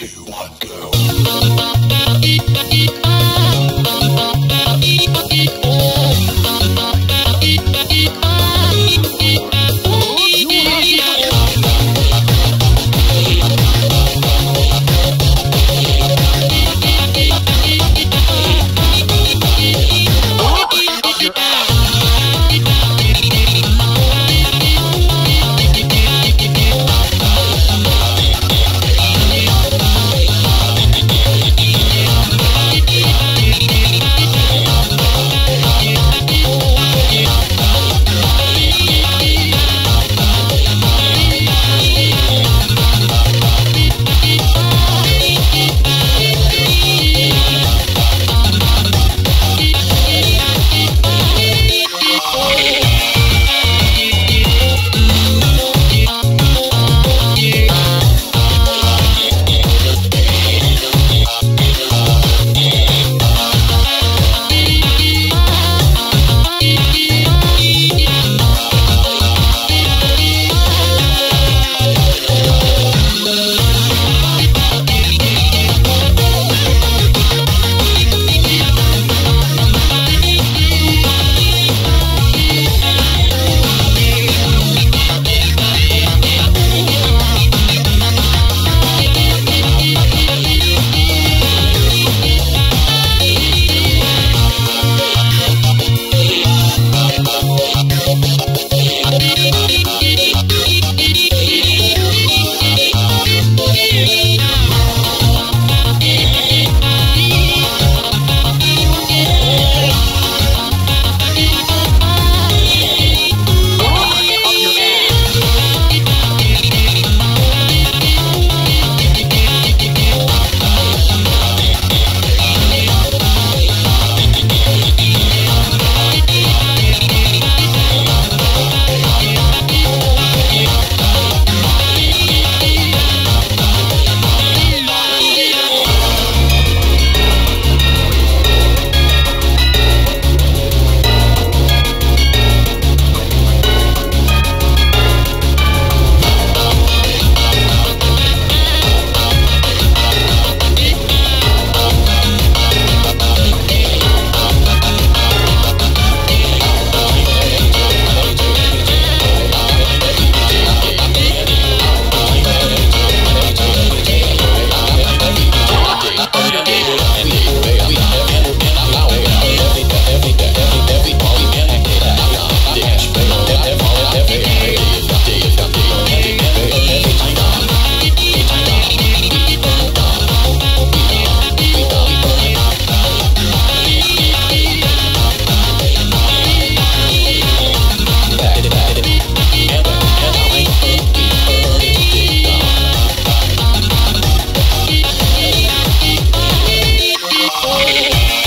two, one, go. Yeah.